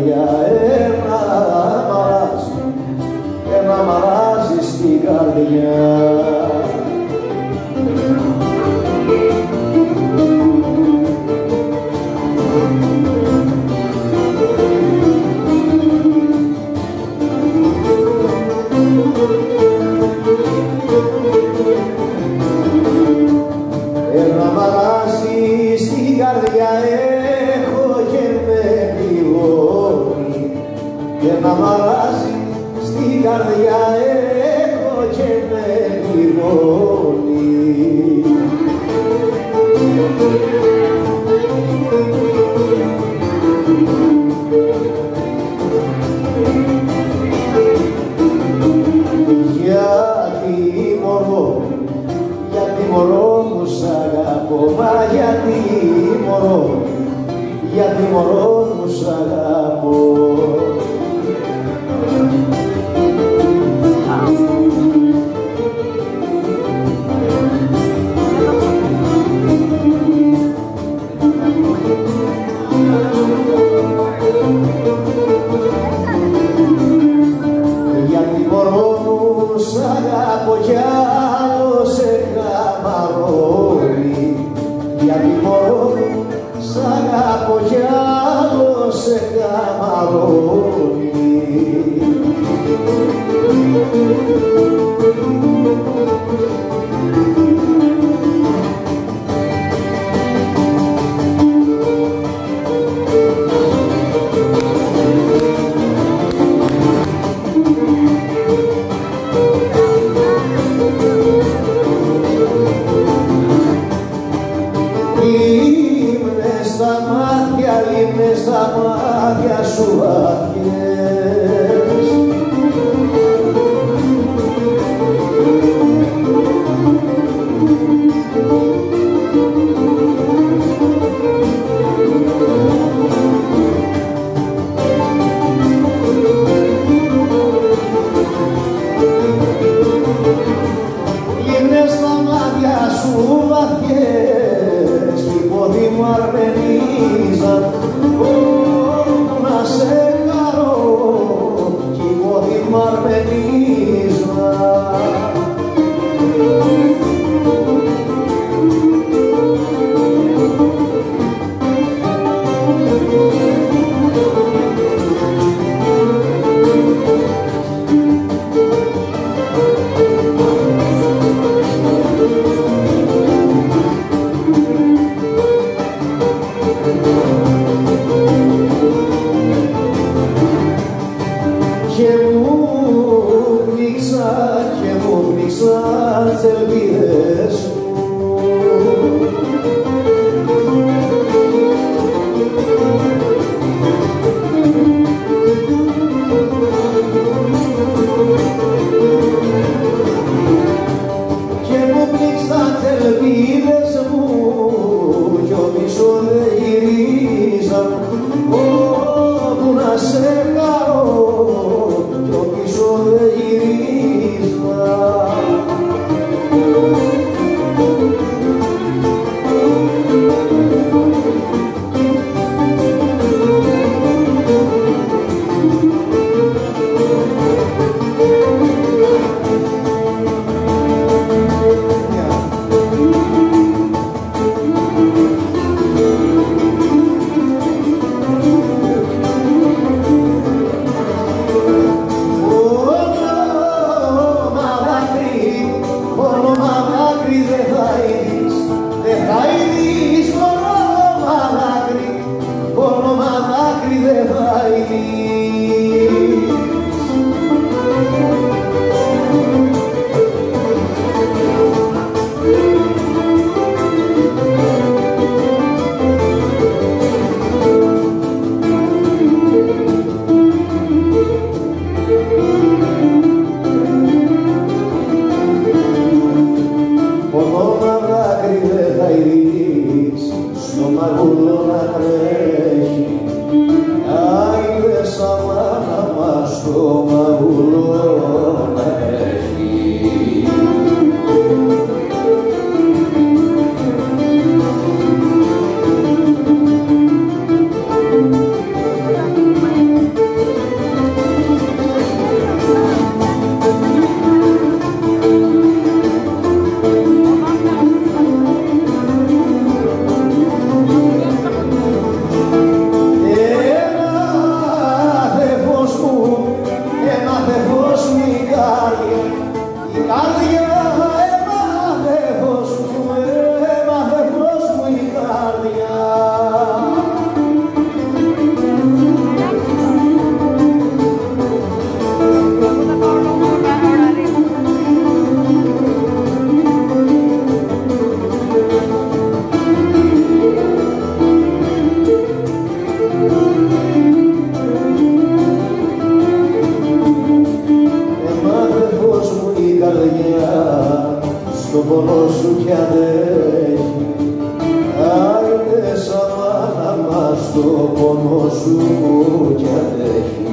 καρδιά ένα μαράζι, ένα μαράζι στην καρδιά. Ένα μαράζι στην καρδιά έχω και με πληγώνει Γιατί μωρό, γιατί μωρό μου σ' αγαπώ, μα γιατί μωρό, γιατί μωρό μου σ' αγαπώ. Κι άλλο σε καμαρώνει Γιατί μωρό μου σ' αγαπώ κι άλλο σε καμαρώνει Λίμνες στα μάτια, λίμνες στα μάτια σου άδειες olvides άκρη δεν θα είδεις, δεν θα είδεις πόνο μαλάκρι, πόνο μαλάκρι δεν θα είδεις. कार्तिक το πόνος σου κι αντέχει